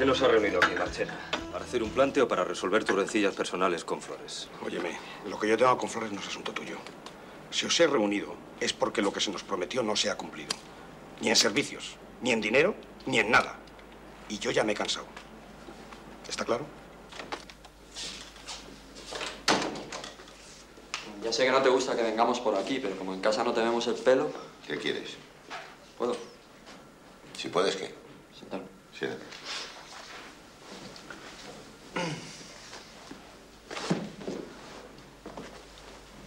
qué nos ha reunido aquí, Marchena? ¿Para hacer un plante o para resolver tus rencillas personales con Flores? Óyeme, lo que yo tengo con Flores no es asunto tuyo. Si os he reunido es porque lo que se nos prometió no se ha cumplido. Ni en servicios, ni en dinero, ni en nada. Y yo ya me he cansado. ¿Está claro? Ya sé que no te gusta que vengamos por aquí, pero como en casa no te vemos el pelo... ¿Qué quieres? ¿Puedo? Si puedes, ¿qué? Sentarme. Siéntate.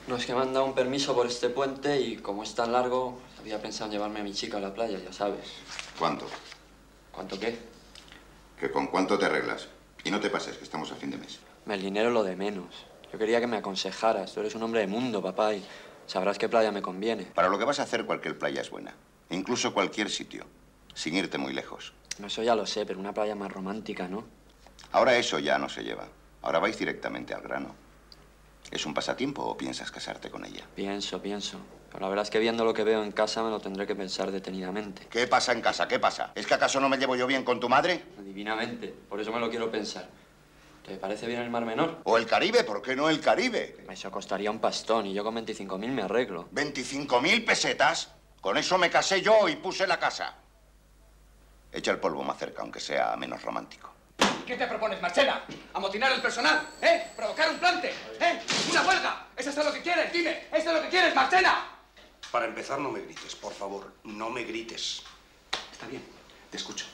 No, es que me han dado un permiso por este puente y como es tan largo, había pensado en llevarme a mi chica a la playa, ya sabes. ¿Cuánto? ¿Cuánto qué? Que con cuánto te arreglas. Y no te pases, que estamos a fin de mes. El dinero lo de menos. Yo quería que me aconsejaras. Tú eres un hombre de mundo, papá, y sabrás qué playa me conviene. Para lo que vas a hacer, cualquier playa es buena. E incluso cualquier sitio, sin irte muy lejos. No, Eso ya lo sé, pero una playa más romántica, ¿no? Ahora eso ya no se lleva. Ahora vais directamente al grano. ¿Es un pasatiempo o piensas casarte con ella? Pienso, pienso. Pero la verdad es que viendo lo que veo en casa me lo tendré que pensar detenidamente. ¿Qué pasa en casa? ¿Qué pasa? ¿Es que acaso no me llevo yo bien con tu madre? Divinamente. Por eso me lo quiero pensar. ¿Te parece bien el Mar Menor? ¿O el Caribe? ¿Por qué no el Caribe? Eso costaría un pastón y yo con 25.000 me arreglo. ¿25.000 pesetas? Con eso me casé yo y puse la casa. Echa el polvo más cerca, aunque sea menos romántico. ¿Qué te propones, Marchena? ¿Amotinar el personal? ¿Eh? ¿Provocar un plante? ¿Eh? ¿Una huelga? ¿Eso es lo que quieres? Dime, ¿eso es lo que quieres, Marchena? Para empezar, no me grites, por favor. No me grites. Está bien, te escucho.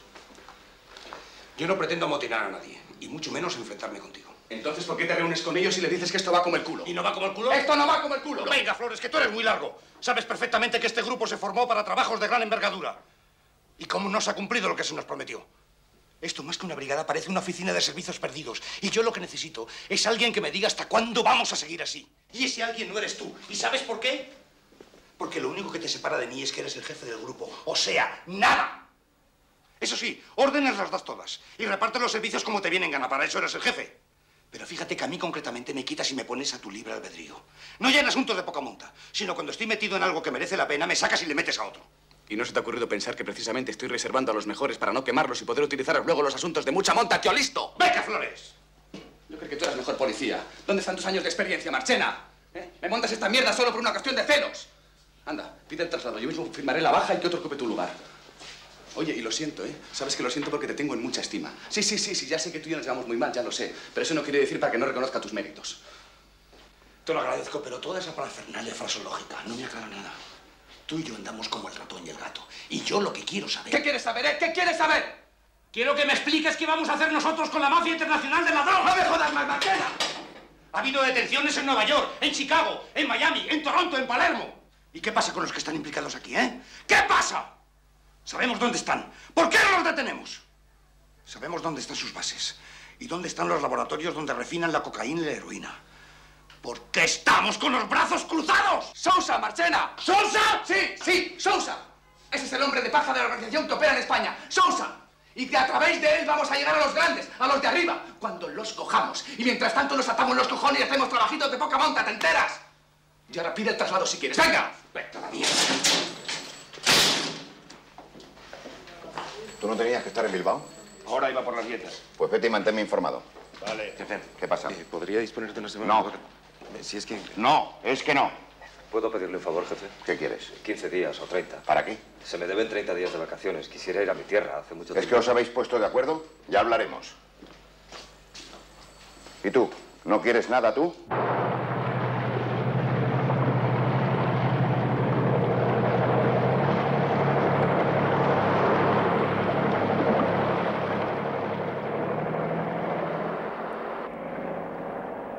Yo no pretendo amotinar a nadie, y mucho menos enfrentarme contigo. Entonces, ¿por qué te reúnes con ellos y le dices que esto va como el culo? ¿Y no va como el culo? ¡Esto no va como el culo! Venga, Flores, que tú eres muy largo. Sabes perfectamente que este grupo se formó para trabajos de gran envergadura. ¿Y cómo no se ha cumplido lo que se nos prometió? Esto, más que una brigada, parece una oficina de servicios perdidos. Y yo lo que necesito es alguien que me diga hasta cuándo vamos a seguir así. Y ese alguien no eres tú. ¿Y sabes por qué? Porque lo único que te separa de mí es que eres el jefe del grupo. O sea, nada. Eso sí, órdenes las das todas. Y reparte los servicios como te vienen gana. Para eso eres el jefe. Pero fíjate que a mí concretamente me quitas y me pones a tu libre albedrío. No ya en asuntos de poca monta, sino cuando estoy metido en algo que merece la pena, me sacas y le metes a otro. ¿Y no se te ha ocurrido pensar que precisamente estoy reservando a los mejores para no quemarlos y poder utilizarlos luego los asuntos de mucha monta, tío listo? ¡Venga, Flores! Yo creo que tú eres mejor policía. ¿Dónde están tus años de experiencia, Marchena? ¿Eh? ¿Me montas esta mierda solo por una cuestión de celos? Anda, pide el traslado. Yo mismo firmaré la baja y que otro ocupe tu lugar. Oye, y lo siento, ¿eh? Sabes que lo siento porque te tengo en mucha estima. Sí, sí, sí, sí, ya sé que tú y yo nos llevamos muy mal, ya lo sé. Pero eso no quiere decir para que no reconozca tus méritos. Te lo agradezco, pero toda esa parafernalia frasológica no me aclara nada. Tú y yo andamos como el ratón y el gato. Y yo lo que quiero saber... ¿Qué quieres saber, eh? ¿Qué quieres saber? Quiero que me expliques qué vamos a hacer nosotros con la mafia internacional de la droga. ¡No me jodas más! Ha habido detenciones en Nueva York, en Chicago, en Miami, en Toronto, en Palermo. ¿Y qué pasa con los que están implicados aquí, eh? ¿Qué pasa? Sabemos dónde están. ¿Por qué no los detenemos? Sabemos dónde están sus bases y dónde están los laboratorios donde refinan la cocaína y la heroína. ¿Por qué estamos con los brazos cruzados? ¡Sousa, Marchena! ¿Sousa? Sí, sí, Sousa. Ese es el hombre de paja de la organización que opera en España. Sousa. Y que a través de él vamos a llegar a los grandes, a los de arriba, cuando los cojamos. Y mientras tanto nos atamos los cojones y hacemos trabajitos de poca monta, ¿te enteras? Y ahora pide el traslado si quieres. ¡Venga! ¡Vete a la mierda! ¿Tú no tenías que estar en Bilbao? Ahora iba por las dietas. Pues vete y manténme informado. Vale. Jefe, ¿Qué pasa? eh, ¿podría disponer de una semana? No. Eh, Si es que... No, es que no. ¿Puedo pedirle un favor, jefe? ¿Qué quieres? 15 días o 30. ¿Para qué? Se me deben 30 días de vacaciones. Quisiera ir a mi tierra. Hace mucho ¿Es tiempo. que os habéis puesto de acuerdo? Ya hablaremos. ¿Y tú? ¿No quieres nada tú?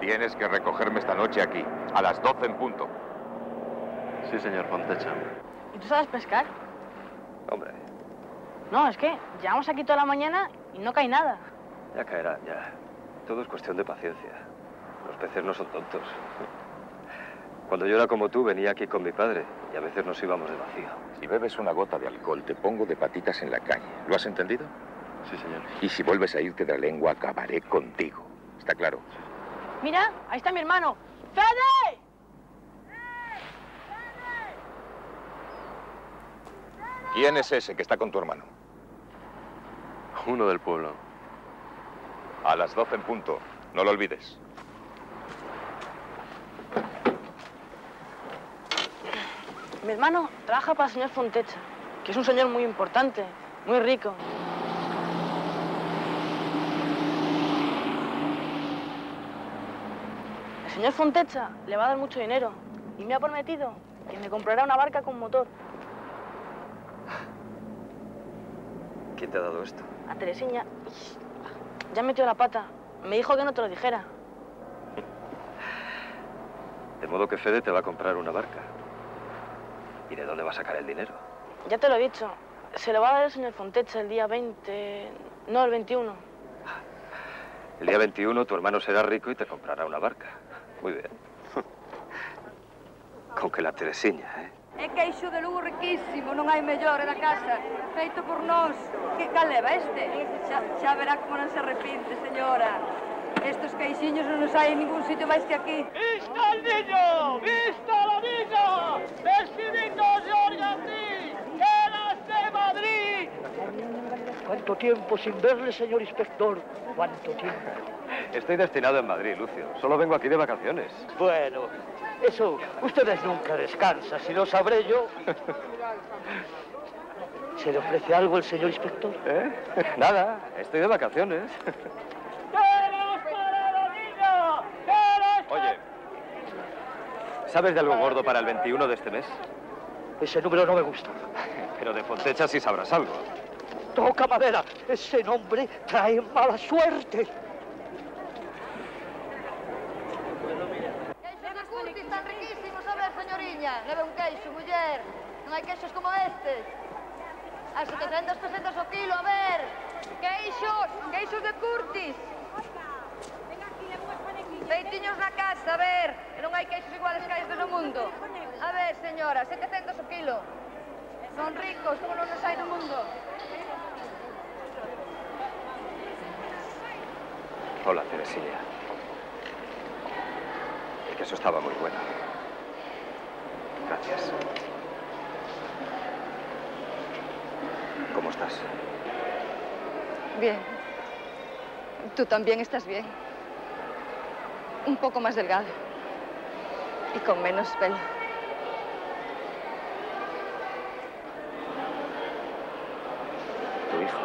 Tienes que recogerme esta noche aquí, a las 12 en punto. Sí, señor Fontecha. ¿Y tú sabes pescar? Hombre, No, es que llevamos aquí toda la mañana y no cae nada. ya caerá, ya. Todo es cuestión de paciencia. Los peces no son tontos. Cuando yo era como tú, venía aquí con mi padre y a veces nos íbamos de vacío. Si bebes una gota de alcohol, te pongo de patitas en la calle. ¿Lo has entendido? Sí, señor. Y si vuelves a irte de la lengua, acabaré contigo. ¿Está claro? Mira, ahí está mi hermano. ¡Fede! ¿Quién es ese que está con tu hermano? Uno del pueblo. A las 12 en punto. No lo olvides. Mi hermano trabaja para el señor Fontecha, que es un señor muy importante, muy rico. Señor Fontecha le va a dar mucho dinero y me ha prometido que me comprará una barca con motor. ¿Quién te ha dado esto? A Teresiña. Ya metió la pata. Me dijo que no te lo dijera. De modo que Fede te va a comprar una barca. ¿Y de dónde va a sacar el dinero? Ya te lo he dicho. Se lo va a dar el señor Fontecha el día 20... No, el 21. El día 21 tu hermano será rico y te comprará una barca. Muy bien. Con que la Teresiña, eh? É queixo de Lugo riquísimo, non hai mellor, é da casa, feito por nós. Que cal leva este? Xa, xa verá como non se arrepinte, señora. Estos queixiños non os hai en ningún sitio máis que aquí. Vista el niño! Vista la niña! Decididnos de Organdí! ¡Eras de Madrid! ¿Cuánto tiempo sin verle, señor inspector? ¿Cuánto tiempo? Estoy destinado en Madrid, Lucio. Solo vengo aquí de vacaciones. Bueno, eso, ustedes nunca descansan, si no sabré yo. ¿Se le ofrece algo el señor inspector? ¿Eh? Nada, estoy de vacaciones. ¡Eras para la niña! ¡Eras Oye, ¿sabes de algo gordo para el 21 de este mes? Ese número no me gusta. Pero de Fontecha sí sabrás algo. Toca madera. Ese nombre trae mala suerte. veces. Así que 300 pesetas o kilo, a ver. Queixos, queixos de Curtis. 20 na casa, a ver. E non hai queixos iguales que hai este mundo. A ver, señora, 700 o kilo. Son ricos, como non os hai no mundo. Hola, Teresilla. El queso estaba muy bueno. Gracias. Bien. Tú también estás bien. Un poco más delgado. Y con menos pelo. Tu hijo.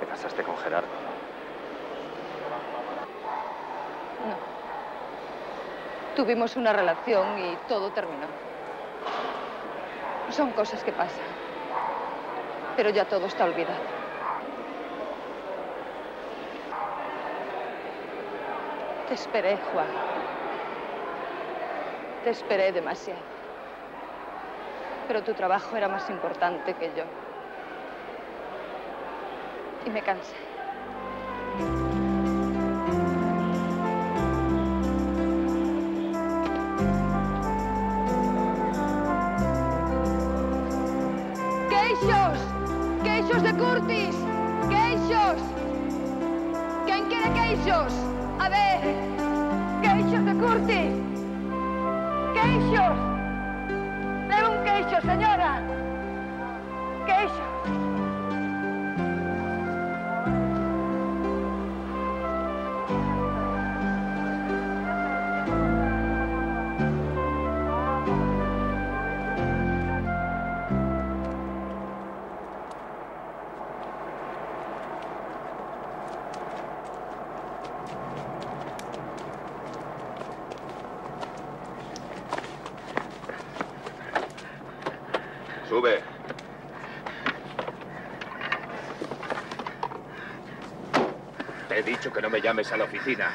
Te casaste con Gerardo. No. Tuvimos una relación y todo terminó. Son cosas que pasan. Pero ya todo está olvidado. Te esperé, Juan. Te esperé demasiado. Pero tu trabajo era más importante que yo. Y me cansé. Queixos, a ver, queixos de Curtis, queixos. Que no me llames a la oficina.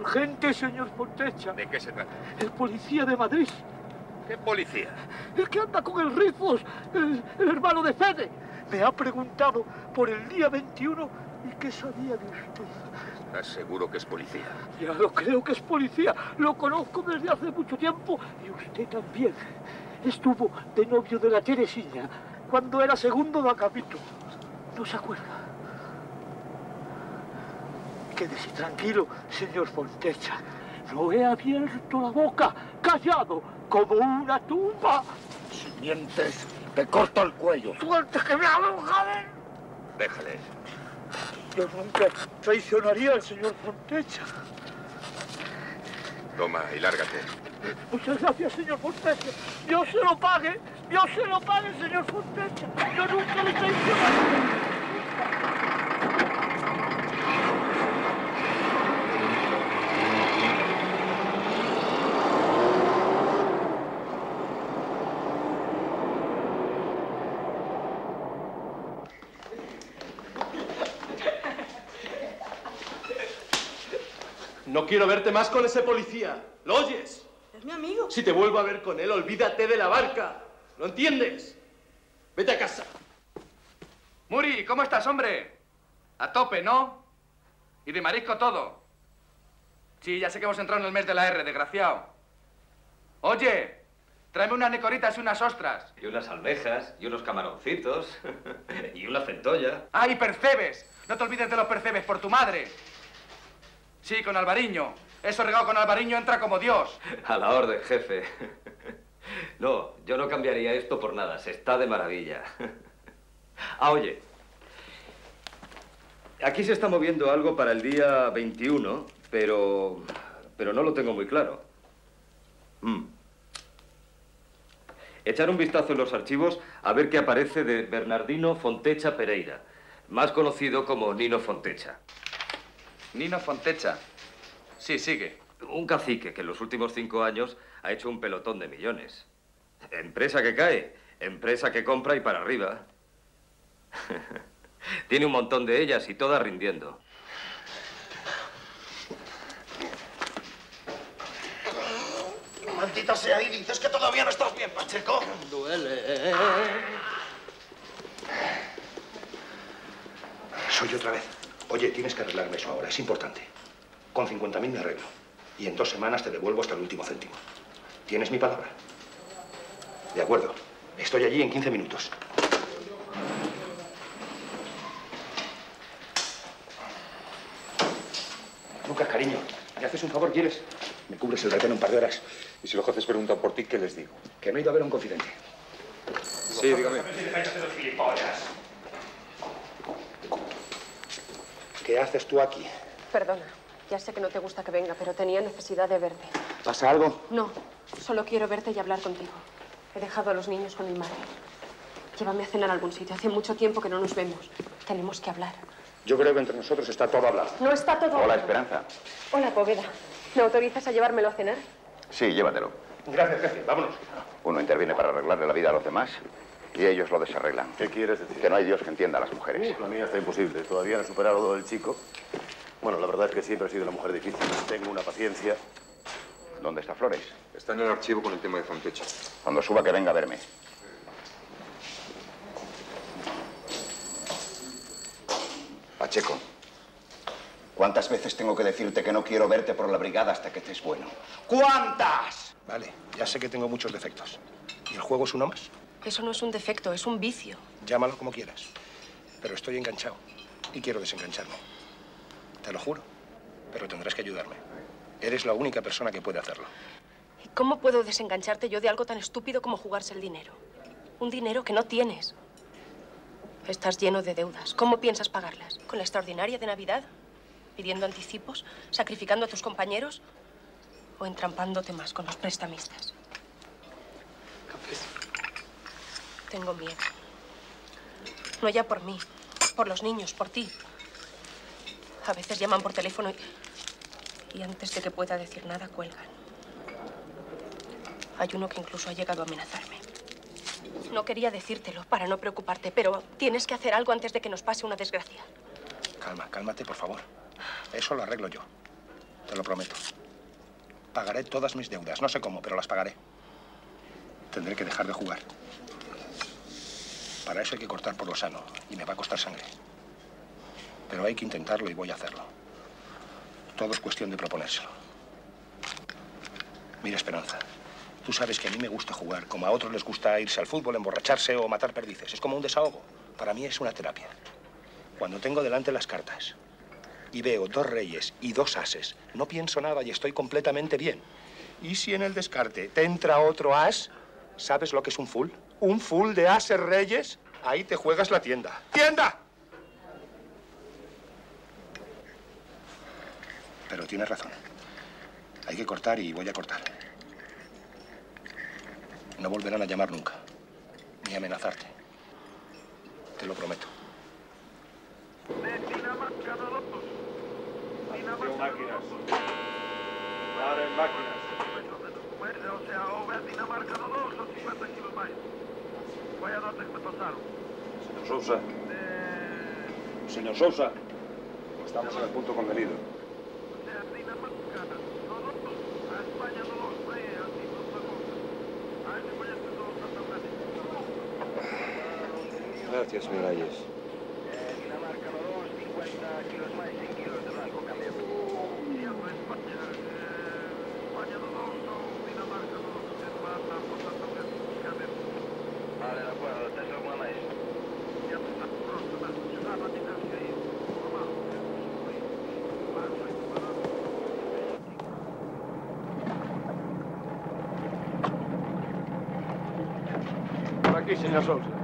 Urgente, señor Fontecha. ¿De qué se trata? El policía de Madrid. ¿Qué policía? El que anda con el Rifos, el, el hermano de Fede. Me ha preguntado por el día 21 y qué sabía de usted. ¿Estás seguro que es policía? Ya lo creo que es policía. Lo conozco desde hace mucho tiempo y usted también. Estuvo de novio de la Teresina cuando era segundo de Agapito. ¿No se acuerda? Quédese tranquilo, señor Fontecha. No he abierto la boca, callado, como una tumba. Mientes, te corto el cuello. Suelte que me hago, joder. Déjales. Yo nunca traicionaría al señor Fontecha. Toma y lárgate. Muchas gracias, señor Fontecha. Dios se lo pague. Dios se lo pague, señor Fontecha. Yo nunca le traicionaría. Quiero verte más con ese policía. ¿Lo oyes? Es mi amigo. Si te vuelvo a ver con él, olvídate de la barca. ¿Lo entiendes? Vete a casa. Muri, ¿cómo estás, hombre? A tope, ¿no? Y de marisco todo. Sí, ya sé que hemos entrado en el mes de la R, desgraciado. Oye, tráeme unas necoritas y unas ostras. Y unas almejas, y unos camaroncitos, y una centolla. ¡Ay, percebes! No te olvides de los percebes por tu madre. Sí, con Alvariño. Eso regado con Alvariño entra como Dios. A la orden, jefe. No, yo no cambiaría esto por nada. Se está de maravilla. Ah, oye. Aquí se está moviendo algo para el día 21, pero... pero no lo tengo muy claro. Mm. Echar un vistazo en los archivos a ver qué aparece de Bernardino Fontecha Pereira, más conocido como Nino Fontecha. Nino Fontecha. Sí, sigue. Un cacique que en los últimos cinco años ha hecho un pelotón de millones. Empresa que cae, empresa que compra y para arriba. Tiene un montón de ellas y todas rindiendo. Maldita sea, y dices que todavía no estás bien, Pacheco. Duele. Soy otra vez. Oye, tienes que arreglarme eso ahora, es importante. Con 50.000 me arreglo. Y en dos semanas te devuelvo hasta el último céntimo. ¿Tienes mi palabra? De acuerdo. Estoy allí en 15 minutos. Lucas, cariño, ¿me haces un favor, quieres? Me cubres el retén un par de horas. Y si los jefes preguntan por ti, ¿qué les digo? Que no he ido a ver a un confidente. Sí, dígame. ¿Qué haces tú aquí? Perdona, ya sé que no te gusta que venga, pero tenía necesidad de verte. ¿Pasa algo? No, solo quiero verte y hablar contigo. He dejado a los niños con mi madre. Llévame a cenar a algún sitio. Hace mucho tiempo que no nos vemos. Tenemos que hablar. Yo creo que entre nosotros está todo hablado. No está todo. Hola, hablado. Esperanza. Hola, Poveda. ¿Me autorizas a llevármelo a cenar? Sí, llévatelo. Gracias, jefe. Vámonos. Uno interviene para arreglarle la vida a los demás y ellos lo desarreglan. ¿Qué quieres decir? Que no hay Dios que entienda a las mujeres. Uh, la mía está imposible. Todavía no he superado lo del chico. Bueno, la verdad es que siempre he sido una mujer difícil. Tengo una paciencia. ¿Dónde está Flores? Está en el archivo con el tema de Fontecha. Cuando suba que venga a verme. Pacheco, ¿cuántas veces tengo que decirte que no quiero verte por la brigada hasta que estés bueno? ¿Cuántas? Vale, ya sé que tengo muchos defectos. ¿Y el juego es uno más? Eso no es un defecto, es un vicio. Llámalo como quieras. Pero estoy enganchado y quiero desengancharme. Te lo juro. Pero tendrás que ayudarme. Eres la única persona que puede hacerlo. ¿Y cómo puedo desengancharte yo de algo tan estúpido como jugarse el dinero? Un dinero que no tienes. Estás lleno de deudas. ¿Cómo piensas pagarlas? ¿Con la extraordinaria de Navidad? ¿Pidiendo anticipos? ¿Sacrificando a tus compañeros? ¿O entrampándote más con los prestamistas? Tengo miedo. No ya por mí, por los niños, por ti. A veces llaman por teléfono y, y antes de que pueda decir nada, cuelgan. Hay uno que incluso ha llegado a amenazarme. No quería decírtelo para no preocuparte, pero tienes que hacer algo antes de que nos pase una desgracia. Calma, cálmate, por favor. Eso lo arreglo yo. Te lo prometo. Pagaré todas mis deudas. No sé cómo, pero las pagaré. Tendré que dejar de jugar. Para eso hay que cortar por lo sano. Y me va a costar sangre. Pero hay que intentarlo y voy a hacerlo. Todo es cuestión de proponérselo. Mira, Esperanza. Tú sabes que a mí me gusta jugar, como a otros les gusta irse al fútbol, emborracharse o matar perdices. Es como un desahogo. Para mí es una terapia. Cuando tengo delante las cartas y veo dos reyes y dos ases, no pienso nada y estoy completamente bien. Y si en el descarte te entra otro as, ¿sabes lo que es un full? Un full de ases reyes, ahí te juegas la tienda. ¡Tienda! Pero tienes razón. Hay que cortar y voy a cortar. No volverán a llamar nunca, ni a amenazarte. Te lo prometo. Paren máquinas. Señor Sousa. Señor Sousa. Estamos en el punto convenido. Gracias, Miralles. Por aquí, señor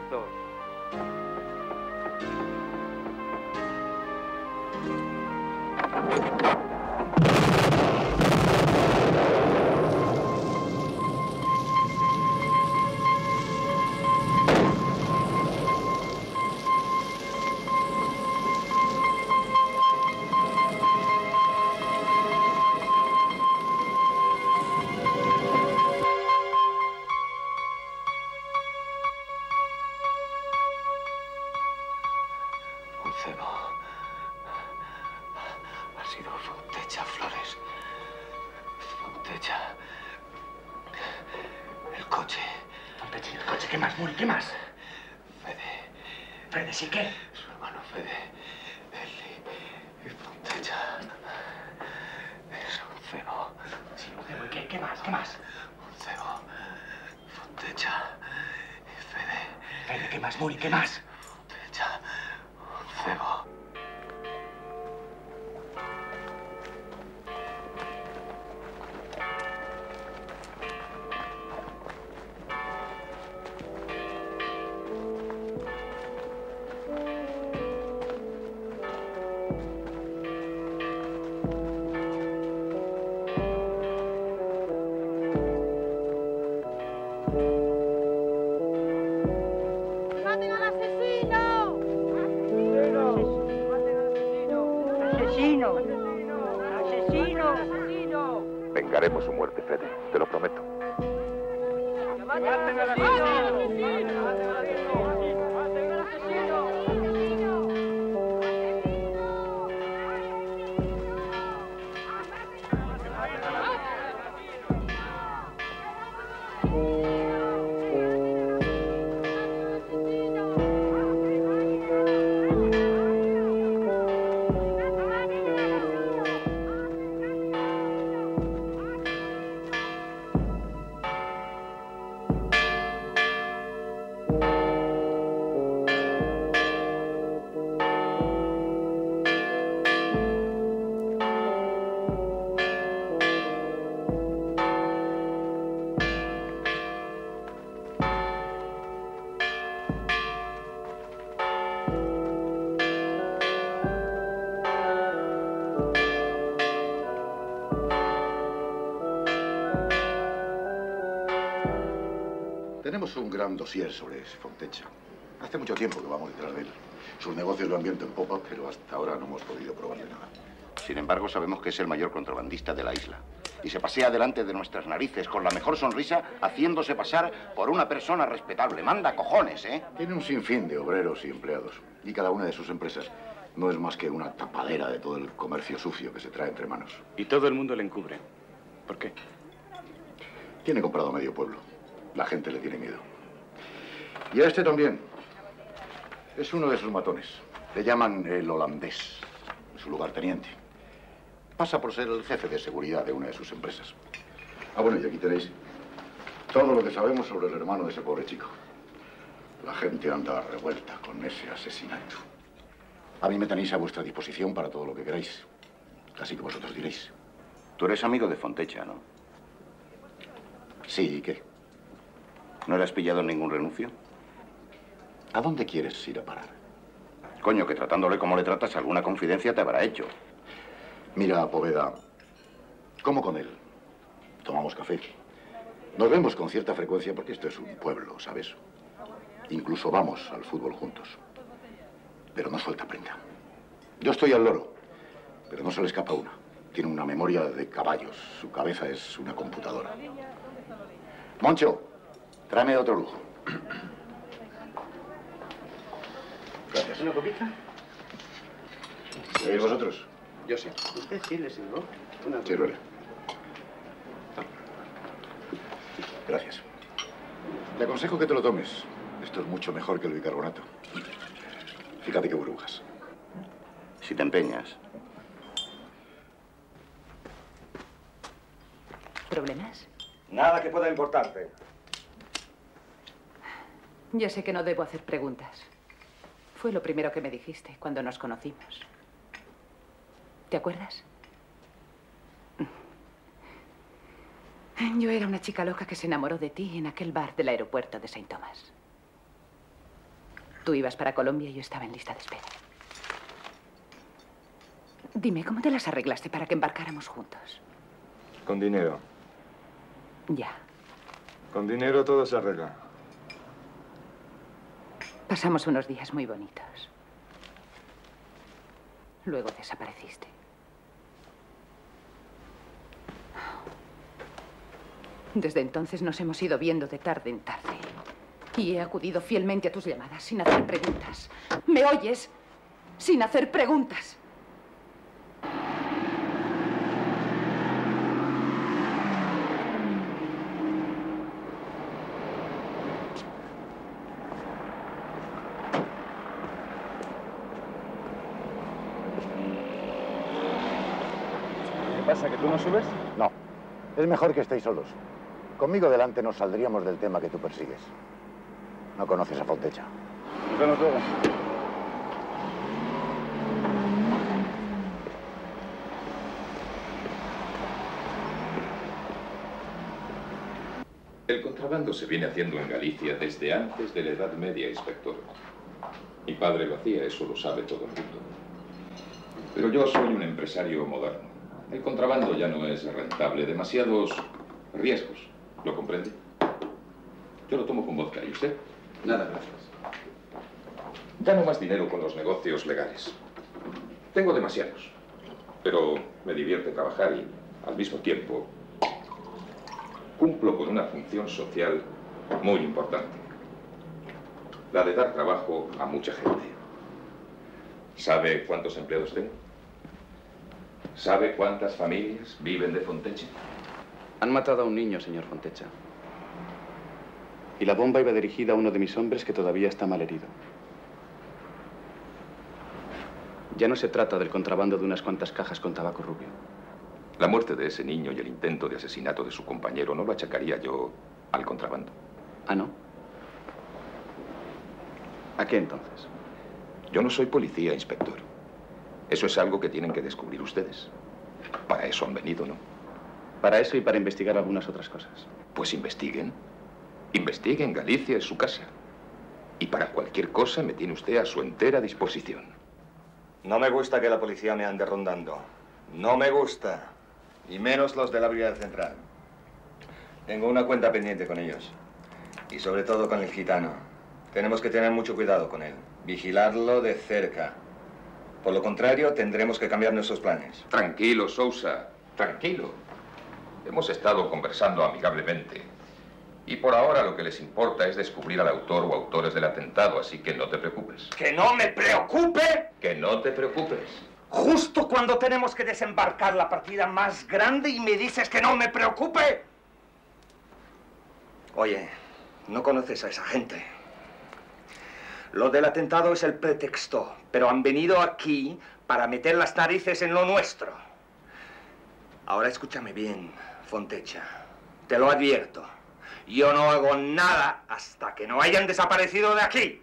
de Fede, ¿sí su muerte, Fede. Te lo prometo. Tenemos un gran dossier sobre Fontecha. Hace mucho tiempo que vamos detrás de él. Sus negocios lo han viento en popa, pero hasta ahora no hemos podido probarle nada. Sin embargo, sabemos que es el mayor contrabandista de la isla. Y se pasea delante de nuestras narices con la mejor sonrisa, haciéndose pasar por una persona respetable. Manda cojones, ¿eh? Tiene un sinfín de obreros y empleados. Y cada una de sus empresas no es más que una tapadera de todo el comercio sucio que se trae entre manos. Y todo el mundo le encubre. ¿Por qué? Tiene comprado medio pueblo. La gente le tiene miedo. Y a este también. Es uno de sus matones. Le llaman el holandés, su lugarteniente. Pasa por ser el jefe de seguridad de una de sus empresas. Ah, bueno, y aquí tenéis todo lo que sabemos sobre el hermano de ese pobre chico. La gente anda revuelta con ese asesinato. A mí me tenéis a vuestra disposición para todo lo que queráis. Así que vosotros diréis. Tú eres amigo de Fontecha, ¿no? Sí, ¿y qué? ¿No le has pillado ningún renuncio? ¿A dónde quieres ir a parar? Coño, que tratándole como le tratas, alguna confidencia te habrá hecho. Mira, Poveda, como con él. Tomamos café. Nos vemos con cierta frecuencia porque esto es un pueblo, ¿sabes? Incluso vamos al fútbol juntos. Pero no suelta prenda. Yo estoy al loro, pero no se le escapa una. Tiene una memoria de caballos. Su cabeza es una computadora. Moncho, tráeme otro lujo. Gracias. ¿Una copita? ¿Y vosotros? Yo sí. ¿Usted sí le sirvo? Una Sí, Ruela. Gracias. Le aconsejo que te lo tomes. Esto es mucho mejor que el bicarbonato. Fíjate qué burbujas. Si te empeñas. ¿Problemas? Nada que pueda importarte. Ya sé que no debo hacer preguntas. Fue lo primero que me dijiste cuando nos conocimos. ¿Te acuerdas? Yo era una chica loca que se enamoró de ti en aquel bar del aeropuerto de Saint Thomas. Tú ibas para Colombia y yo estaba en lista de espera. Dime, ¿cómo te las arreglaste para que embarcáramos juntos? Con dinero. Ya. Con dinero todo se arregla. Pasamos unos días muy bonitos. Luego desapareciste. Desde entonces nos hemos ido viendo de tarde en tarde. Y he acudido fielmente a tus llamadas sin hacer preguntas. ¿Me oyes? Sin hacer preguntas. Subes? No. Es mejor que estéis solos. Conmigo delante nos saldríamos del tema que tú persigues. No conoces a Fontecha. Nos vemos luego. El contrabando se viene haciendo en Galicia desde antes de la Edad Media, inspector. Mi padre lo hacía, eso lo sabe todo el mundo. Pero yo soy un empresario moderno. El contrabando ya no es rentable, demasiados riesgos. ¿Lo comprende? Yo lo tomo con vodka. ¿Y usted? Nada, gracias. Gano más dinero con los negocios legales. Tengo demasiados. Pero me divierte trabajar y, al mismo tiempo, cumplo con una función social muy importante. La de dar trabajo a mucha gente. ¿Sabe cuántos empleados tengo? ¿Sabe cuántas familias viven de Fontecha? Han matado a un niño, señor Fontecha. Y la bomba iba dirigida a uno de mis hombres que todavía está malherido. Ya no se trata del contrabando de unas cuantas cajas con tabaco rubio. La muerte de ese niño y el intento de asesinato de su compañero no lo achacaría yo al contrabando. ¿Ah, no? ¿A qué entonces? Yo no soy policía, inspector. Eso es algo que tienen que descubrir ustedes. Para eso han venido, ¿no? Para eso y para investigar algunas otras cosas. Pues investiguen. Investiguen, Galicia es su casa. Y para cualquier cosa me tiene usted a su entera disposición. No me gusta que la policía me ande rondando. No me gusta. Y menos los de la Brigada Central. Tengo una cuenta pendiente con ellos. Y sobre todo con el gitano. Tenemos que tener mucho cuidado con él. Vigilarlo de cerca. Por lo contrario, tendremos que cambiar nuestros planes. Tranquilo, Sousa. Tranquilo. Hemos estado conversando amigablemente. Y por ahora lo que les importa es descubrir al autor o autores del atentado, así que no te preocupes. ¿Que no me preocupe? Que no te preocupes. Justo cuando tenemos que desembarcar la partida más grande y me dices que no me preocupe. Oye, no conoces a esa gente. Lo del atentado es el pretexto, pero han venido aquí para meter las narices en lo nuestro. Ahora escúchame bien, Fontecha. Te lo advierto. Yo no hago nada hasta que no hayan desaparecido de aquí.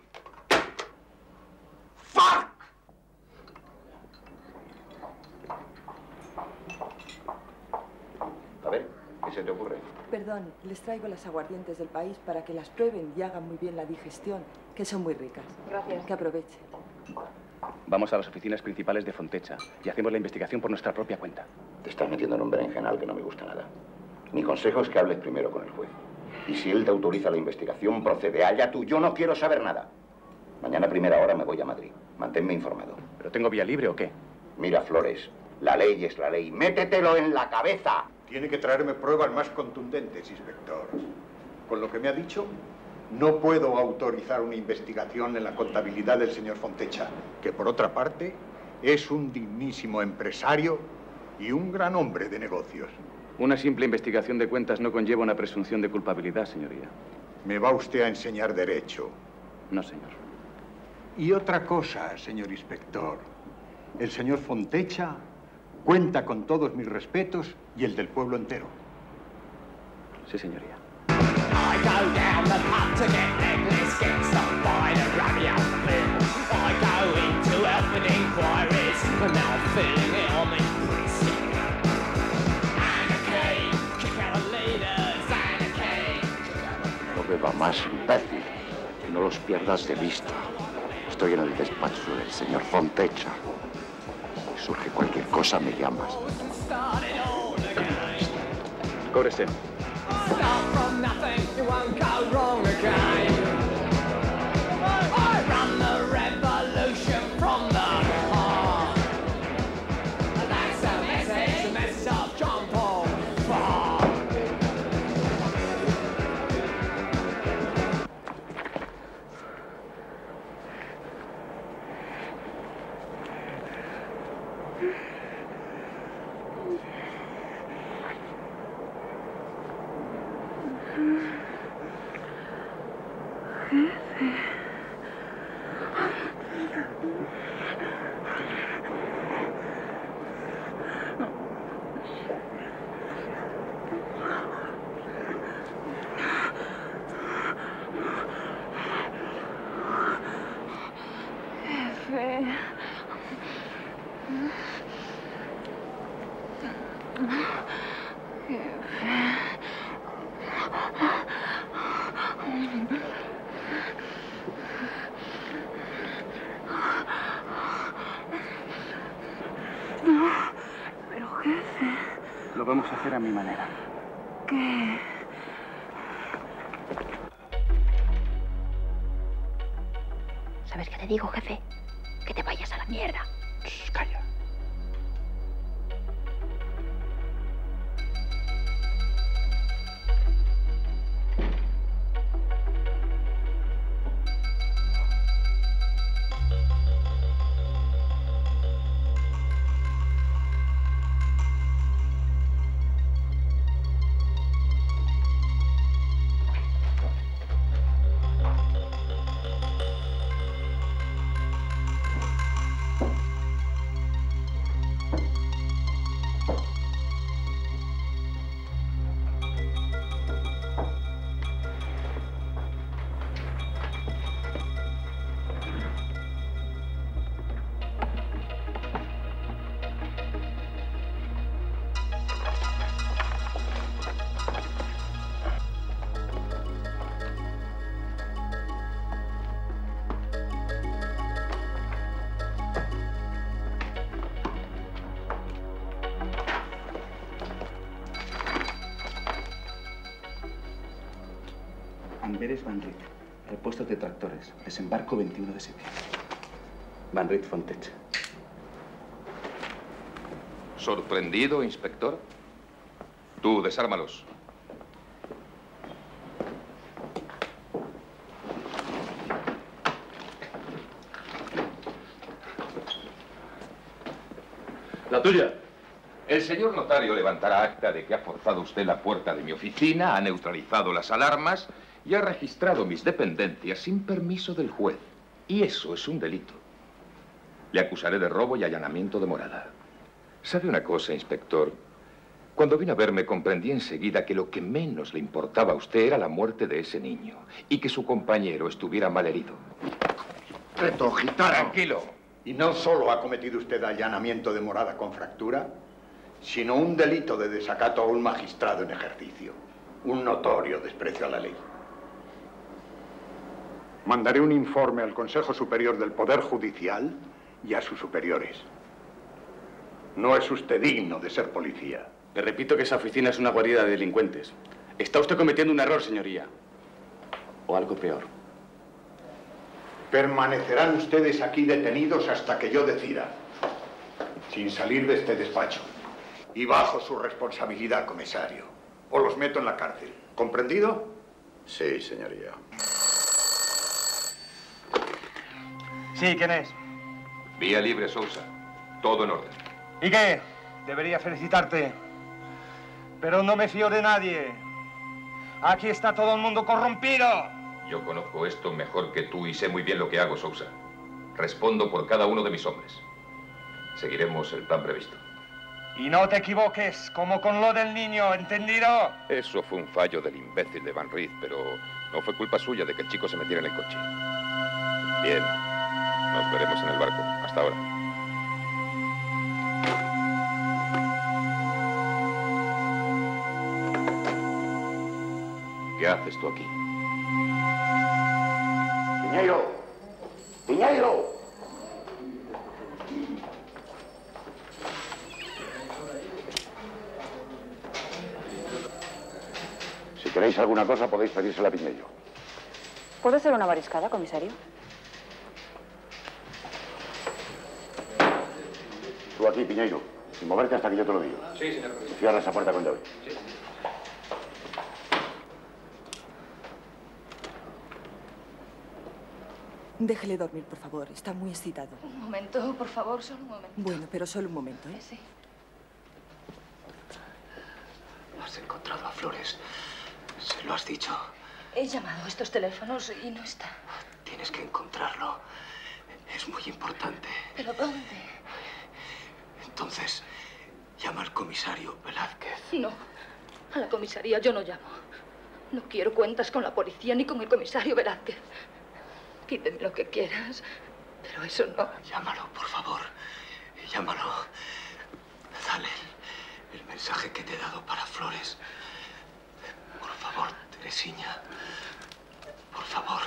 ¡Fuck! A ver, ¿qué se te ocurre? Perdón, les traigo las aguardientes del país para que las prueben y hagan muy bien la digestión, que son muy ricas. Gracias. Que aprovechen. Vamos a las oficinas principales de Fontecha y hacemos la investigación por nuestra propia cuenta. Te estás metiendo en un berenjenal que no me gusta nada. Mi consejo es que hables primero con el juez. Y si él te autoriza la investigación, procede. Allá tú, yo no quiero saber nada. Mañana a primera hora me voy a Madrid. Manténme informado. ¿Pero tengo vía libre o qué? Mira, Flores, la ley es la ley. Métetelo en la cabeza. Tiene que traerme pruebas más contundentes, inspector. Con lo que me ha dicho, no puedo autorizar una investigación en la contabilidad del señor Fontecha, que por otra parte es un dignísimo empresario y un gran hombre de negocios. Una simple investigación de cuentas no conlleva una presunción de culpabilidad, señoría. ¿Me va usted a enseñar derecho? No, señor. Y otra cosa, señor inspector. El señor Fontecha cuenta con todos mis respetos y el del pueblo entero. Sí, señoría. I go down the pub to get necklace, get some wine and rabbit bill. I go into health with inquiries, and now I'm feeling it on me prissy. Anarchy, kick out the leaders, anarchy. No beba más, imbécil. Y no los pierdas de vista. Estoy en el despacho del señor Fontecha. Si surge cualquier cosa, me llamas. Cóbrese. Start from nothing, it won't go wrong again. Jefe. No, pero jefe, Lo vamos a hacer a mi manera. ¿qué? ¿Sabes qué te digo, Amberes Van Riet. Repuesto de tractores. Desembarco 21 de septiembre. Van Riet Fontecha. ¿Sorprendido, inspector? Tú, desármalos. La tuya. El señor notario levantará acta de que ha forzado usted la puerta de mi oficina, ha neutralizado las alarmas y ha registrado mis dependencias sin permiso del juez. Y eso es un delito. Le acusaré de robo y allanamiento de morada. ¿Sabe una cosa, inspector? Cuando vine a verme comprendí enseguida que lo que menos le importaba a usted era la muerte de ese niño y que su compañero estuviera mal herido. Reto, gitano. Tranquilo. Y no solo ha cometido usted allanamiento de morada con fractura, sino un delito de desacato a un magistrado en ejercicio. Un notorio desprecio a la ley. Mandaré un informe al Consejo Superior del Poder Judicial y a sus superiores. No es usted digno de ser policía. Le repito que esa oficina es una guarida de delincuentes. Está usted cometiendo un error, señoría. O algo peor. Permanecerán ustedes aquí detenidos hasta que yo decida, sin salir de este despacho. Y bajo su responsabilidad, comisario. O los meto en la cárcel. ¿Comprendido? Sí, señoría. Sí, ¿quién es? Vía libre, Sousa. Todo en orden. ¿Y qué? Debería felicitarte. Pero no me fío de nadie. Aquí está todo el mundo corrompido. Yo conozco esto mejor que tú y sé muy bien lo que hago, Sousa. Respondo por cada uno de mis hombres. Seguiremos el plan previsto. Y no te equivoques, como con lo del niño, ¿entendido? Eso fue un fallo del imbécil de Van Riet, pero no fue culpa suya de que el chico se metiera en el coche. Bien. Nos veremos en el barco. Hasta ahora. ¿Qué haces tú aquí? Piñeiro. Piñeiro. Si queréis alguna cosa, podéis pedírsela a Piñeiro. ¿Puedo hacer una mariscada, comisario? Aquí, Piñeiro, sin moverte hasta que yo te lo diga. Sí, señor. Cierra esa puerta con llave. Déjele dormir, por favor. Está muy excitado. Un momento, por favor, solo un momento. Bueno, pero solo un momento, ¿eh? Sí. Has encontrado a Flores. Se lo has dicho. He llamado a estos teléfonos y no está. Tienes que encontrarlo. Es muy importante. ¿Pero dónde? Entonces, llama al comisario Velázquez. No. A la comisaría yo no llamo. No quiero cuentas con la policía ni con el comisario Velázquez. Pídeme lo que quieras, pero eso no. Llámalo, por favor. Llámalo. Dale el, el mensaje que te he dado para Flores. Por favor, Teresiña. Por favor.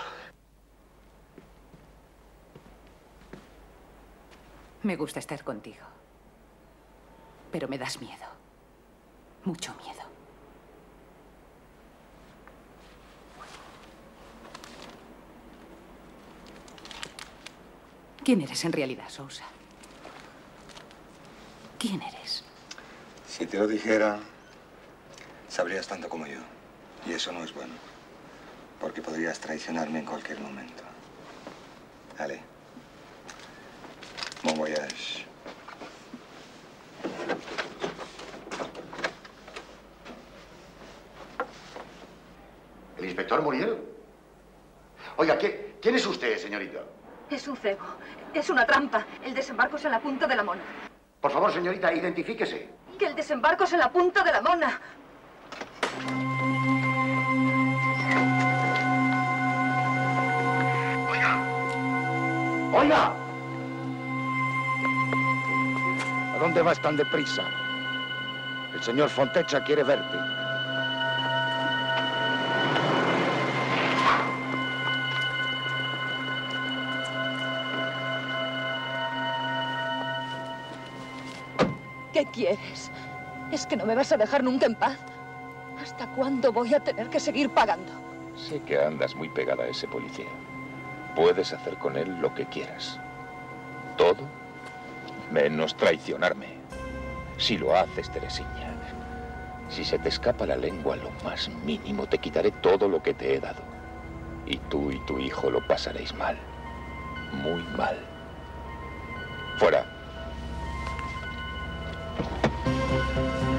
Me gusta estar contigo. Pero me das miedo. Mucho miedo. ¿Quién eres en realidad, Sousa? ¿Quién eres? Si te lo dijera, sabrías tanto como yo. Y eso no es bueno. Porque podrías traicionarme en cualquier momento. Allez. Bon voyage. ¿El inspector Muriel? Oiga, ¿qué- ¿quién es usted, señorita? Es un cebo. Es una trampa. El desembarco es en la punta de la mona. Por favor, señorita, identifíquese. Que el desembarco es en la punta de la mona. ¡Oiga! ¿A dónde vas tan deprisa? El señor Fontecha quiere verte. ¿Qué quieres? ¿Es que no me vas a dejar nunca en paz? ¿Hasta cuándo voy a tener que seguir pagando? Sé que andas muy pegada a ese policía. Puedes hacer con él lo que quieras. Todo menos traicionarme. Si lo haces, Teresina, si se te escapa la lengua lo más mínimo, te quitaré todo lo que te he dado. Y tú y tu hijo lo pasaréis mal. Muy mal. Fuera. Música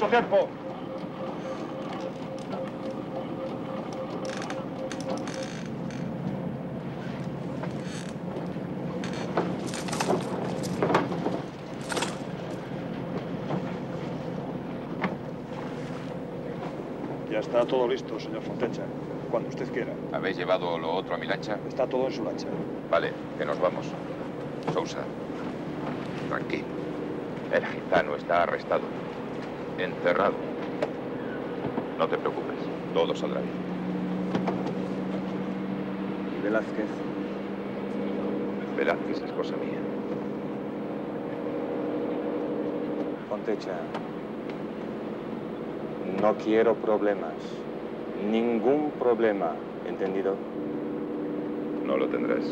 mucho tiempo. Ya está todo listo, señor Fontecha. Cuando usted quiera. ¿Habéis llevado lo otro a mi lancha? Está todo en su lancha. Vale, que nos vamos. Sousa, tranquilo. El gitano está arrestado. Encerrado. No te preocupes, todo saldrá bien. ¿Y Velázquez? Velázquez es cosa mía. Fontecha, no quiero problemas. Ningún problema, ¿entendido? No lo tendrás.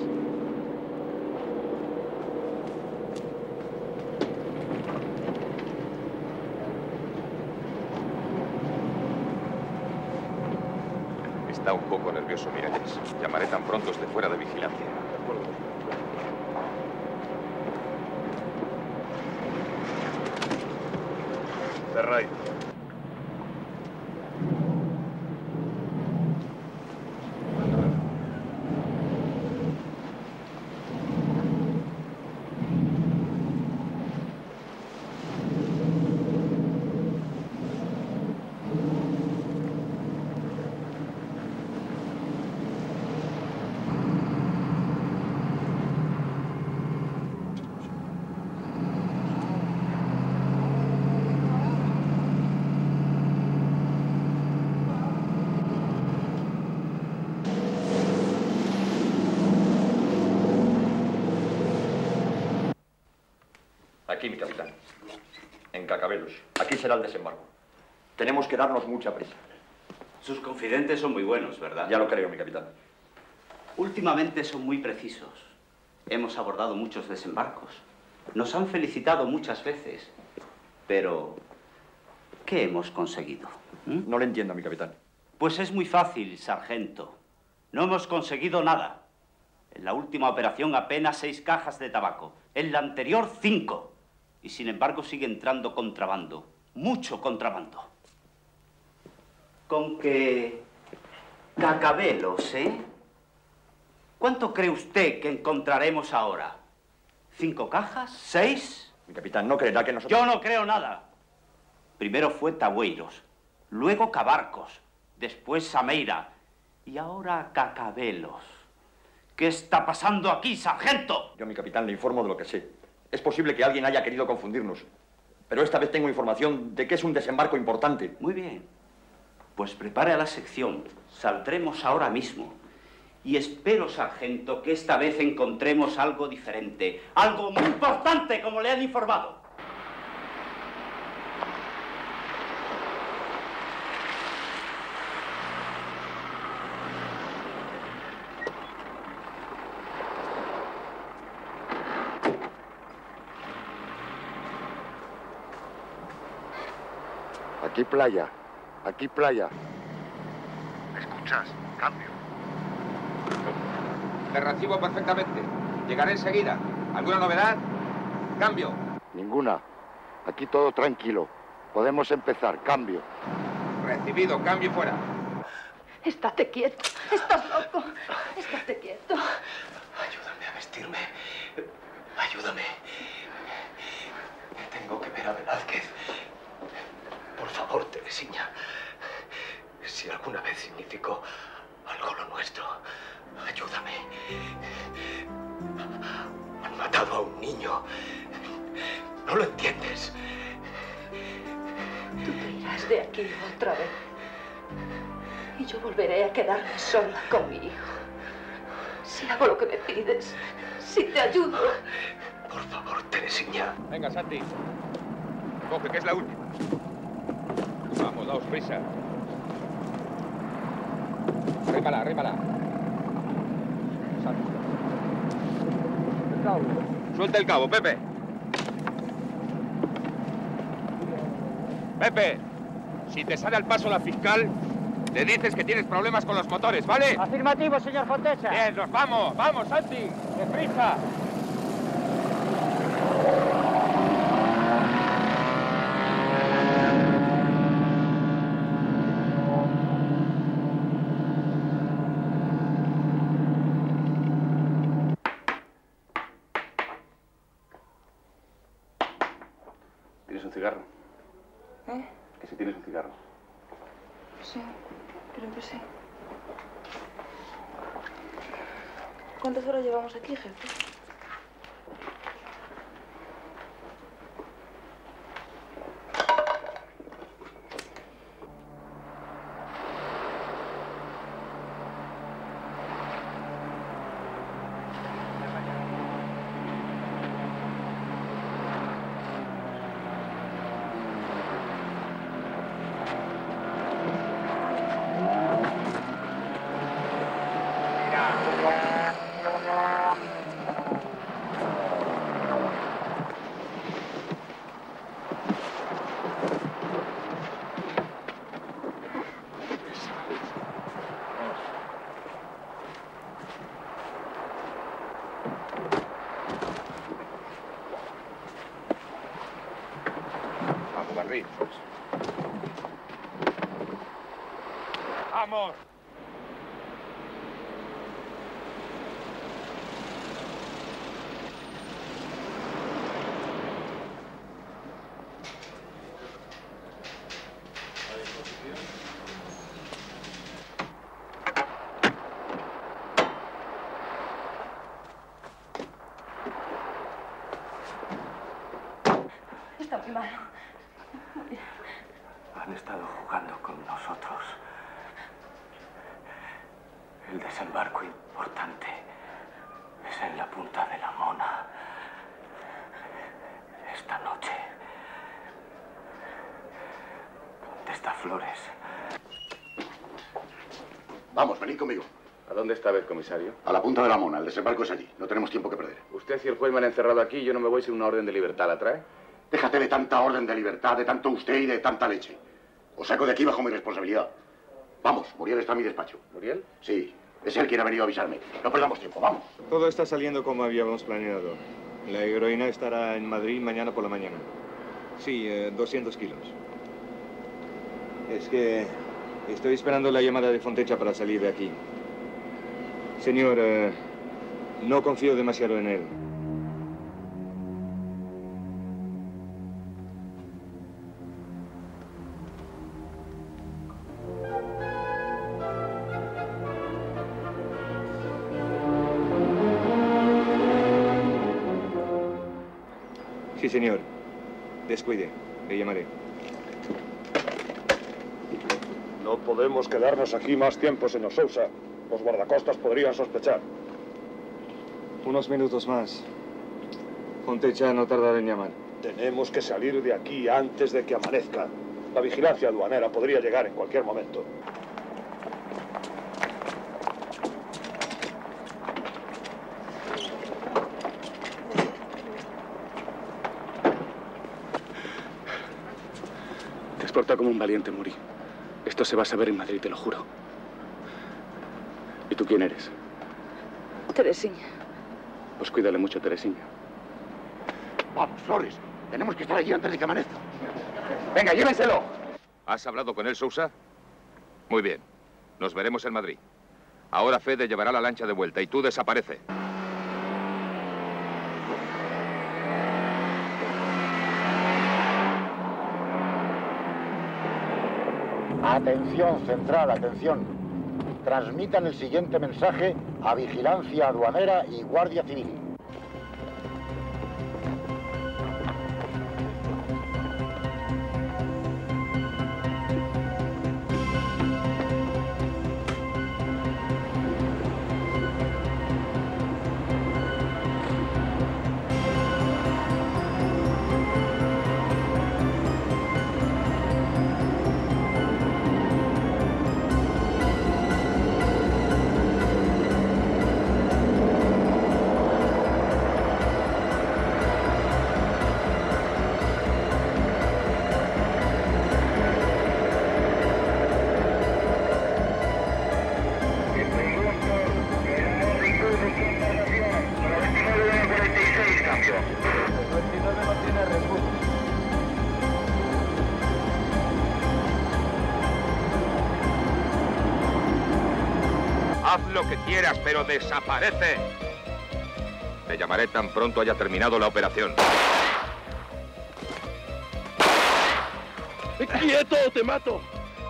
Está un nervioso Miralles. Llamaré tan pronto esté fuera de vigilancia. Ferray. Aquí, mi capitán. En Cacabelos. Aquí será el desembarco. Tenemos que darnos mucha prisa. Sus confidentes son muy buenos, ¿verdad? Ya lo creo, mi capitán. Últimamente son muy precisos. Hemos abordado muchos desembarcos. Nos han felicitado muchas veces. Pero, ¿qué hemos conseguido? ¿Mm? No le entiendo, mi capitán. Pues es muy fácil, sargento. No hemos conseguido nada. En la última operación apenas seis cajas de tabaco. En la anterior, cinco. Y sin embargo sigue entrando contrabando. Mucho contrabando. Con que... Cacabelos, ¿eh? ¿Cuánto cree usted que encontraremos ahora? ¿Cinco cajas? ¿Seis? Mi capitán, ¿no creerá que nosotros...? Yo no creo nada. Primero fue Tagüeiros, luego Cabarcos, después Sameira y ahora Cacabelos. ¿Qué está pasando aquí, sargento? Yo, mi capitán, le informo de lo que sé. Es posible que alguien haya querido confundirnos. Pero esta vez tengo información de que es un desembarco importante. Muy bien. Pues prepare la sección. Saldremos ahora mismo. Y espero, sargento, que esta vez encontremos algo diferente. Algo muy importante, como le han informado. Aquí playa, aquí playa. ¿Me escuchas? Cambio. Te recibo perfectamente. Llegaré enseguida. ¿Alguna novedad? Cambio. Ninguna. Aquí todo tranquilo. Podemos empezar. Cambio. Recibido. Cambio fuera. Estate quieto. Estás loco. Estate quieto. Ayúdame a vestirme. Ayúdame. Tengo que ver a Velázquez. Por favor, Teresina. Si alguna vez significó Algo lo nuestro. Ayúdame. Han matado a un niño. ¿No lo entiendes? Tú te irás de aquí otra vez. Y yo volveré a quedarme sola con mi hijo. Si hago lo que me pides, si te ayudo. Por favor, Teresina. Venga, Santi. Coge, que es la última. Vamos, daos prisa. Arrímala, arrímala. Santi. Suelta el cabo, Pepe. Pepe, si te sale al paso la fiscal, le dices que tienes problemas con los motores, ¿vale? Afirmativo, señor Fontecha. Bien, nos vamos, vamos, Santi, deprisa. Vamos, venid conmigo. ¿A dónde esta vez, comisario? A la punta de la mona. El desembarco es allí. No tenemos tiempo que perder. Usted y el juez me han encerrado aquí y yo no me voy sin una orden de libertad. ¿La trae? Déjate de tanta orden de libertad, de tanto usted y de tanta leche. Os saco de aquí bajo mi responsabilidad. Vamos, Muriel está en mi despacho. ¿Muriel? Sí, es él quien ha venido a avisarme. No perdamos tiempo, vamos. Todo está saliendo como habíamos planeado. La heroína estará en Madrid mañana por la mañana. Sí, eh, 200 kilos. Es que estoy esperando la llamada de Fontecha para salir de aquí. Señor, eh, no confío demasiado en él. Sí, señor. Descuide. Le llamaré. No podemos quedarnos aquí más tiempo, señor Sousa. Los guardacostas podrían sospechar. Unos minutos más. Fontecha no tardará en llamar. Tenemos que salir de aquí antes de que amanezca. La vigilancia aduanera podría llegar en cualquier momento. Te has portado como un valiente, Muri. Esto se va a saber en Madrid, te lo juro. ¿Y tú quién eres? Teresina. Pues cuídale mucho, Teresina. Vamos, Flores. Tenemos que estar allí antes de que amanezca. Venga, llévenselo. ¿Has hablado con él, Sousa? Muy bien. Nos veremos en Madrid. Ahora Fede llevará la lancha de vuelta y tú desaparece. Atención, central, atención. transmitan el siguiente mensaje a Vigilancia Aduanera y Guardia Civil. Pero desaparece. Te llamaré tan pronto haya terminado la operación. ¡Quieto o te mato!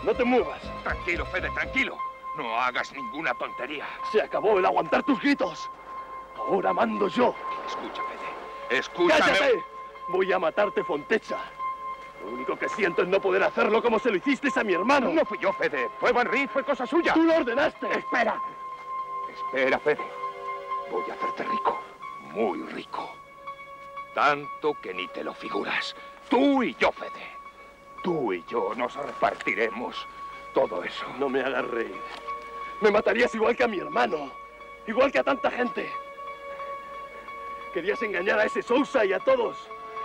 ¡No te muevas! Tranquilo, Fede, tranquilo. No hagas ninguna tontería. Se acabó el aguantar tus gritos. Ahora mando yo. Escucha, Fede. Escúchame. ¡Cállate! Voy a matarte, Fontecha. Lo único que siento es no poder hacerlo como se lo hiciste a mi hermano. No fui yo, Fede. Fue Van fue cosa suya. ¡Tú lo ordenaste! Espera. Espera, Fede. Voy a hacerte rico. Muy rico. Tanto que ni te lo figuras. Tú y yo, Fede. Tú y yo nos repartiremos todo eso. No me hagas reír. Me matarías igual que a mi hermano. Igual que a tanta gente. Querías engañar a ese Sousa y a todos.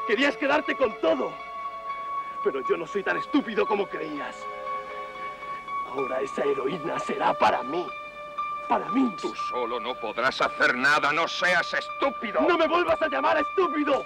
Querías quedarte con todo. Pero yo no soy tan estúpido como creías. Ahora esa heroína será para mí. Para mí. Tú solo no podrás hacer nada. No seas estúpido. ¡No me vuelvas a llamar estúpido!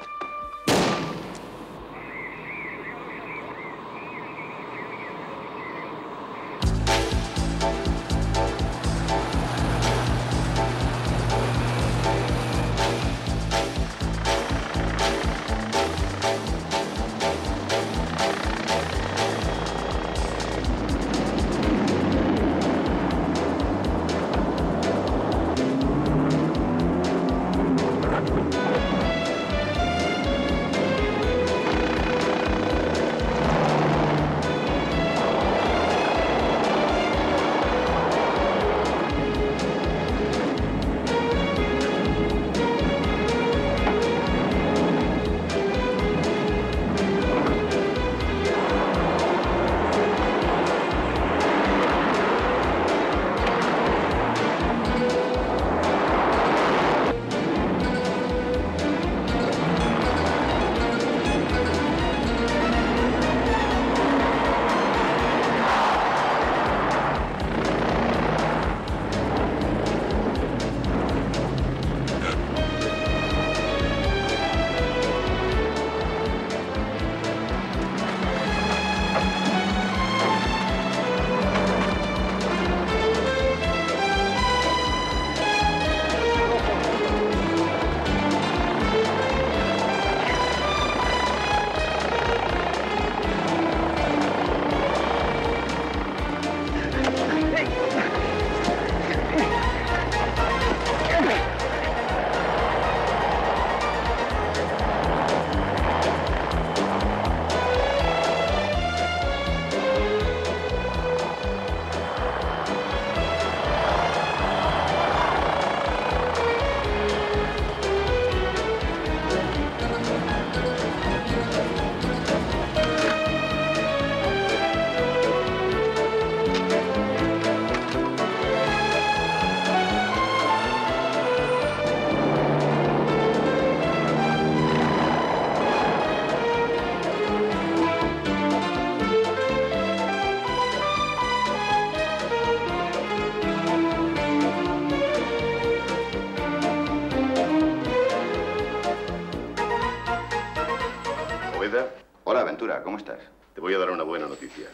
Hola, Ventura, ¿cómo estás? Te voy a dar una buena noticia.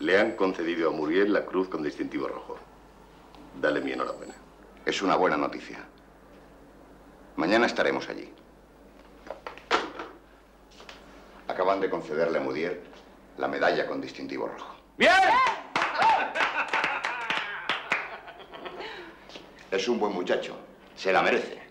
Le han concedido a Muriel la cruz con distintivo rojo. Dale mi enhorabuena. Es una buena noticia. Mañana estaremos allí. Acaban de concederle a Mudier la medalla con distintivo rojo. ¡Bien! Es un buen muchacho. Se la merece.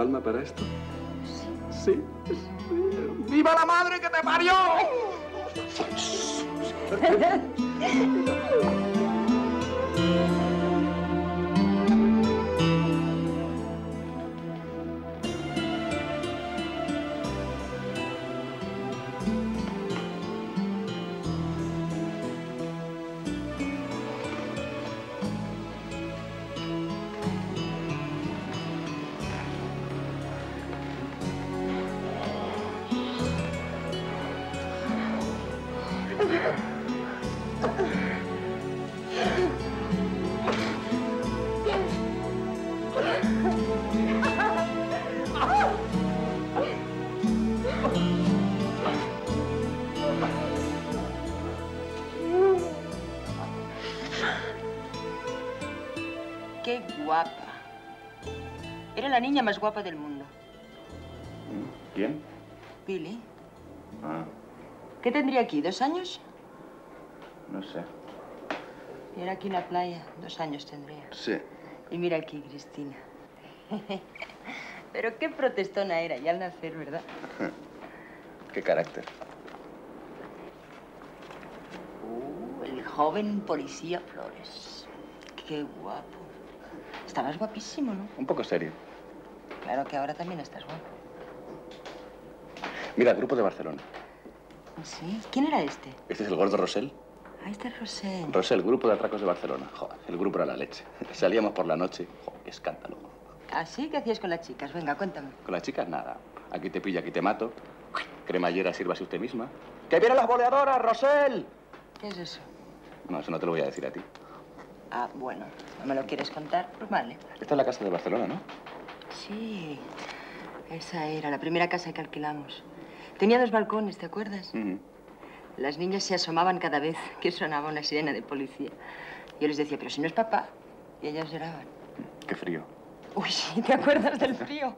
Palma para esto? La niña más guapa del mundo. ¿Quién? Billy. Ah, ¿Qué tendría aquí? ¿Dos años? no sé. Y era aquí en la playa. Dos años tendría. Sí. Y mira aquí, Cristina. Pero qué protestona era ya al nacer, ¿verdad? ¿Qué carácter? Uh, el joven policía Flores. Qué guapo. Estabas guapísimo, ¿no? Un poco serio. Claro que ahora también estás guapo. Mira, grupo de Barcelona. ¿Sí? ¿Quién era este? Este es el gordo Rosell. Ah, este es José. Rosell, grupo de atracos de Barcelona. Joder, el grupo era la leche. Salíamos por la noche. Joder, qué escándalo. ¿Así? ¿Qué hacías con las chicas? Venga, cuéntame. Con las chicas, nada. Aquí te pillo, aquí te mato. Cremallera, sírvase usted misma. ¡Que vienen las boleadoras, Rosell! ¿Qué es eso? No, eso no te lo voy a decir a ti. Ah, bueno. ¿No me lo quieres contar? Pues vale. Esta es la casa de Barcelona, ¿no? Sí. Esa era la primera casa que alquilamos. Tenía dos balcones, ¿te acuerdas? Las niñas se asomaban cada vez que sonaba una sirena de policía. Yo les decía, pero si no es papá. Y ellas lloraban. Qué frío. Uy, sí, ¿te acuerdas del frío?